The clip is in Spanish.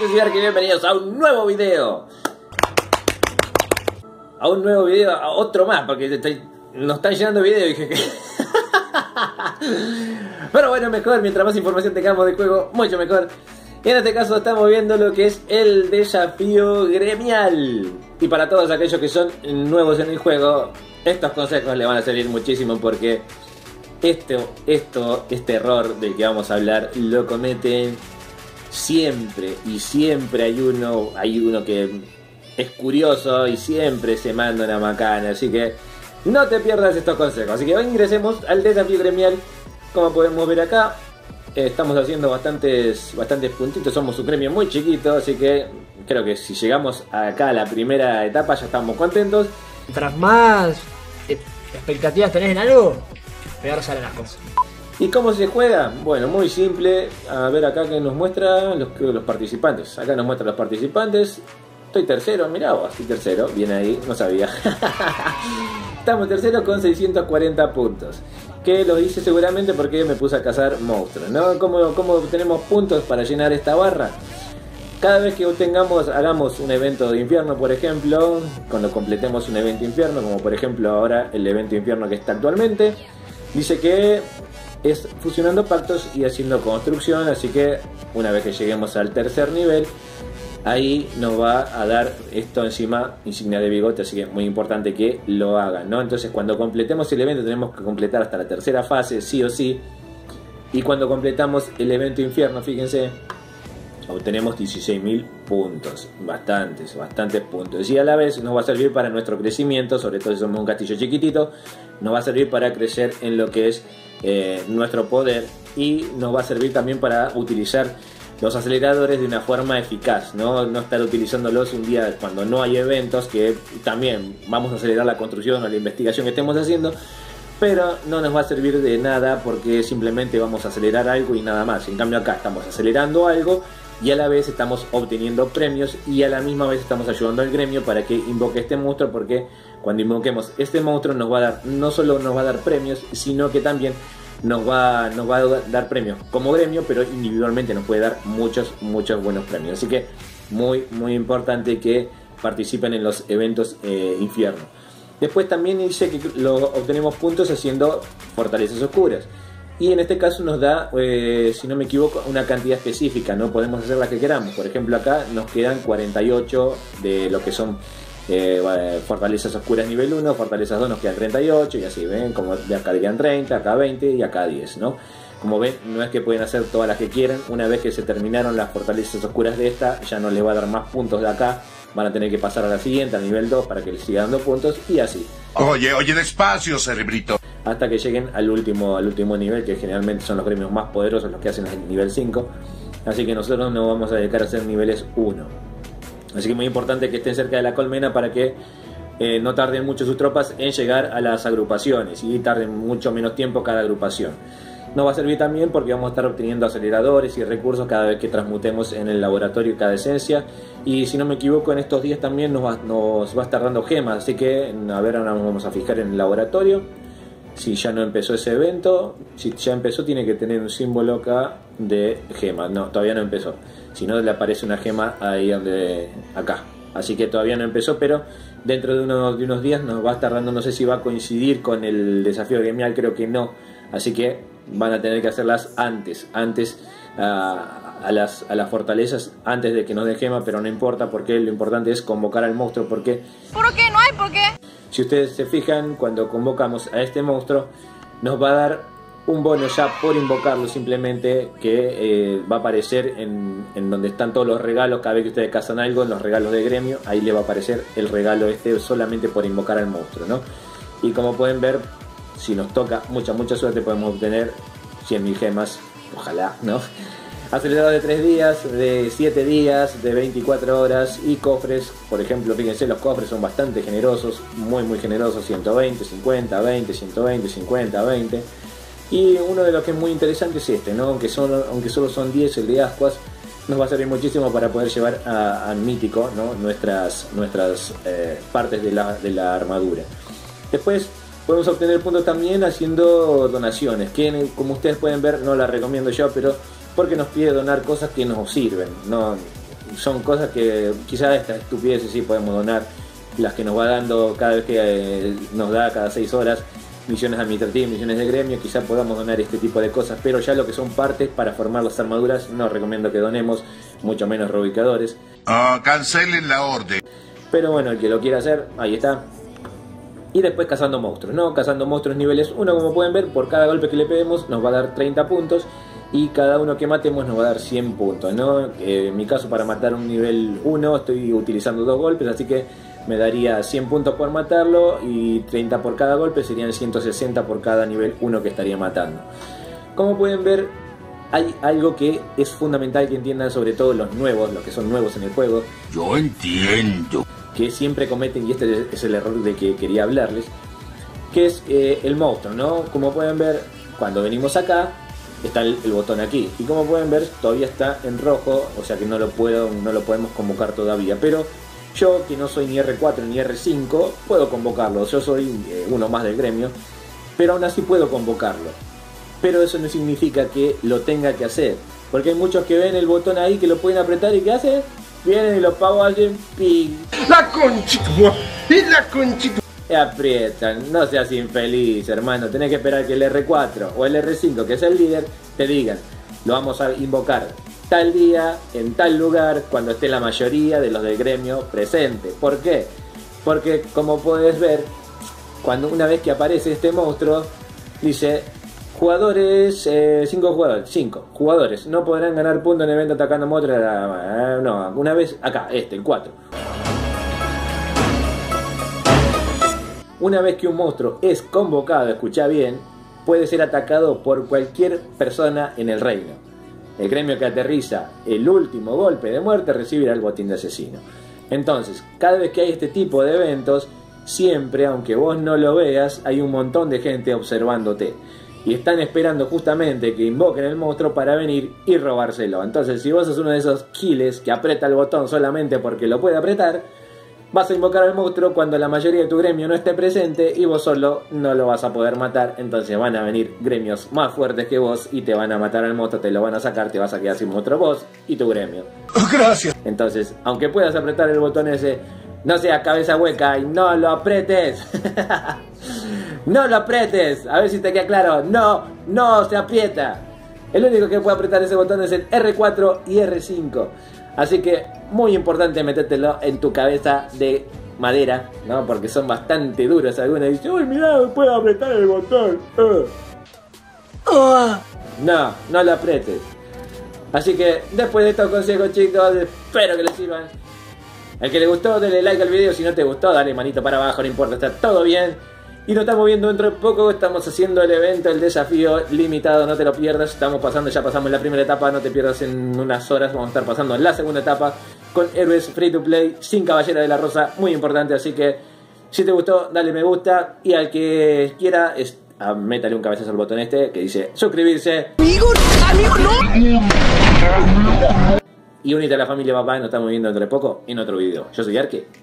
yo soy Arque bienvenidos a un nuevo video. A un nuevo video, a otro más, porque nos están llenando video y dije que... Pero bueno, mejor, mientras más información tengamos de juego, mucho mejor. Y en este caso estamos viendo lo que es el desafío gremial. Y para todos aquellos que son nuevos en el juego, estos consejos les van a servir muchísimo porque esto, esto, este error del que vamos a hablar lo cometen siempre y siempre hay uno, hay uno que es curioso y siempre se manda una macana, así que no te pierdas estos consejos. Así que ingresemos al desafío gremial, como podemos ver acá. estamos haciendo bastantes, bastantes puntitos, somos un gremio muy chiquito, así que creo que si llegamos acá a la primera etapa ya estamos contentos. Mientras más eh, expectativas tenés en algo, peor salen las cosas. ¿Y cómo se juega? Bueno, muy simple. A ver acá que nos muestra los, participantes. Acá nos muestra los participantes. Estoy tercero, mirá vos, estoy tercero. Viene ahí, no sabía. Estamos tercero con 640 puntos. Que lo hice seguramente porque me puse a cazar monstruos, ¿no? ¿Cómo, ¿Cómo obtenemos puntos para llenar esta barra? Cada vez que obtengamos, hagamos un evento de infierno, por ejemplo, cuando completemos un evento infierno, como por ejemplo ahora el evento infierno que está actualmente, dice que es fusionando pactos y haciendo construcción, así que una vez que lleguemos al tercer nivel, ahí nos va a dar esto encima insignia de bigote, así que es muy importante que lo hagan, ¿no? Entonces cuando completemos el evento tenemos que completar hasta la tercera fase, sí o sí, y cuando completamos el evento infierno, fíjense, obtenemos 16.000 puntos, bastantes, bastantes puntos. Y a la vez nos va a servir para nuestro crecimiento, sobre todo si somos un castillo chiquitito, nos va a servir para crecer en lo que es eh, nuestro poder y nos va a servir también para utilizar los aceleradores de una forma eficaz, ¿no? no estar utilizándolos un día cuando no hay eventos, que también vamos a acelerar la construcción o la investigación que estemos haciendo, pero no nos va a servir de nada porque simplemente vamos a acelerar algo y nada más. En cambio acá estamos acelerando algo y a la vez estamos obteniendo premios y a la misma vez estamos ayudando al gremio para que invoque este monstruo porque cuando invoquemos este monstruo nos va a dar no solo nos va a dar premios sino que también nos va, nos va a dar premios como gremio pero individualmente nos puede dar muchos muchos buenos premios. Así que muy muy importante que participen en los eventos eh, infierno. Después también dice que lo obtenemos puntos haciendo fortalezas oscuras y en este caso nos da, eh, si no me equivoco, una cantidad específica, no podemos hacer la que queramos. Por ejemplo, acá nos quedan 48 de lo que son eh, fortalezas oscuras nivel 1, fortalezas 2 nos quedan 38 y así, ¿ven? Como de acá quedan 30, acá 20 y acá 10, ¿no? Como ven, no es que pueden hacer todas las que quieren, una vez que se terminaron las fortalezas oscuras de esta, ya no les va a dar más puntos de acá, van a tener que pasar a la siguiente, a nivel 2, para que les siga dando puntos y así. Oye, oye, despacio, cerebrito hasta que lleguen al último, al último nivel, que generalmente son los gremios más poderosos los que hacen el nivel 5. Así que nosotros nos vamos a dedicar a hacer niveles 1. Así que muy importante que estén cerca de la colmena para que eh, no tarden mucho sus tropas en llegar a las agrupaciones y tarden mucho menos tiempo cada agrupación. Nos va a servir también porque vamos a estar obteniendo aceleradores y recursos cada vez que transmutemos en el laboratorio cada esencia. Y si no me equivoco, en estos días también nos va, a estar dando gemas. Así que, a ver, ahora nos vamos a fijar en el laboratorio si ya no empezó ese evento, si ya empezó tiene que tener un símbolo acá de gema. No, todavía no empezó. Si no le aparece una gema ahí donde acá. Así que todavía no empezó, pero dentro de unos, de unos días nos va a estar dando, no sé si va a coincidir con el desafío gremial, creo que no. Así que van a tener que hacerlas antes, antes a, las, a las fortalezas, antes de que nos dé gema, pero no importa porque lo importante es convocar al monstruo porque... ¿Por qué? ¿No hay por qué? Si ustedes se fijan, cuando convocamos a este monstruo, nos va a dar un bono ya por invocarlo simplemente que eh, va a aparecer en, donde están todos los regalos cada vez que ustedes cazan algo en los regalos de gremio ahí le va a aparecer el regalo este solamente por invocar al monstruo ¿no? y como pueden ver si nos toca mucha mucha suerte podemos obtener 100.000 gemas ojalá ¿no? acelerado de 3 días, de 7 días, de 24 horas y cofres, por ejemplo, fíjense, los cofres son bastante generosos, muy muy generosos, 120, 50, 20, 120, 50, 20. Y uno de los que es muy interesante es este, ¿no? aunque, solo, aunque solo son 10 el de ascuas, nos va a servir muchísimo para poder llevar a, mítico ¿no? nuestras, nuestras eh, partes de la, de la armadura. Después podemos obtener puntos también haciendo donaciones, que como ustedes pueden ver no la recomiendo yo, pero porque nos pide donar cosas que nos sirven. No, son cosas que quizás estas estupideces sí podemos donar, las que nos va dando cada vez que eh, nos da cada seis horas, misiones administrativas, misiones de gremio, quizás podamos donar este tipo de cosas, pero ya lo que son partes para formar las armaduras no recomiendo que donemos, mucho menos reubicadores. Ah, cancelen la orden. Pero bueno, el que lo quiera hacer, ahí está. Y después cazando monstruos, ¿no? Cazando monstruos niveles 1, como pueden ver, por cada golpe que le peguemos nos va a dar 30 puntos y cada uno que matemos nos va a dar 100 puntos, ¿no? Eh, en mi caso para matar un nivel 1 estoy utilizando dos golpes, así que me daría 100 puntos por matarlo y 30 por cada golpe, serían 160 por cada nivel 1 que estaría matando. Como pueden ver, hay algo que es fundamental que entiendan sobre todo los nuevos, los que son nuevos en el juego, Yo entiendo. Que siempre cometen, y este es el error de que quería hablarles, que es eh, el monstruo, ¿no? Como pueden ver, cuando venimos acá, está el, botón aquí. Y como pueden ver, todavía está en rojo, o sea que no lo, puedo, no lo podemos convocar todavía. Pero yo, que no soy ni R4 ni R5, puedo convocarlo. Yo soy eh, uno más del gremio, pero aún así puedo convocarlo. Pero eso no significa que lo tenga que hacer. Porque hay muchos que ven el botón ahí que lo pueden apretar y ¿qué hacen? Vienen y los pavos hacen ping. La conchita, y la conchita. Y aprietan, no seas infeliz, hermano. Tenés que esperar que el R4 o el R5, que es el líder, te digan, lo vamos a invocar tal día, en tal lugar, cuando esté la mayoría de los del gremio presente. ¿Por qué? Porque como puedes ver, cuando una vez que aparece este monstruo, dice jugadores, 5 jugadores, 5 jugadores no podrán ganar puntos en evento atacando monstruos. eh, No, una vez acá, este, el 4. Una vez que un monstruo es convocado, escucha bien, puede ser atacado por cualquier persona en el reino. El gremio que aterriza el último golpe de muerte recibirá el botín de asesino. Entonces, cada vez que hay este tipo de eventos, siempre, aunque vos no lo veas, hay un montón de gente observándote. Y están esperando justamente que invoquen el monstruo para venir y robárselo. Entonces, si vos sos uno de esos kills que aprieta el botón solamente porque lo puede apretar, vas a invocar al monstruo cuando la mayoría de tu gremio no esté presente y vos solo no lo vas a poder matar. Entonces van a venir gremios más fuertes que vos y te van a matar al monstruo, te lo van a sacar, te vas a quedar sin monstruo vos y tu gremio. Gracias. Entonces, aunque puedas apretar el botón ese, no sea cabeza hueca y no lo apretes. no lo apretes. A ver si te queda claro. No, no se aprieta. El único que puede apretar ese botón es el R4 y R5. Así que muy importante metértelo en tu cabeza de madera, ¿no? Porque son bastante duros algunos. Dicen, uy, mirá, puedo apretar el botón. Uh". No, no lo apretes. Así que después de estos consejos chicos, espero que les sirvan. El que le gustó, dale like al video. Si no te gustó, dale manito para abajo, no importa, está todo bien. Y nos estamos viendo dentro de poco. Estamos haciendo el evento, el desafío limitado, no te lo pierdas. Estamos pasando, ya pasamos la primera etapa, no te pierdas en unas horas. Vamos a estar pasando la segunda etapa con héroes free to play, sin caballera de la rosa, muy importante. Así que si te gustó, dale me gusta. Y al que quiera, es, ah, métale un cabezazo al botón este que dice suscribirse. Amigo, amigo, no. Y unite a la familia papá. Nos estamos viendo dentro de poco en otro video. Yo soy Arque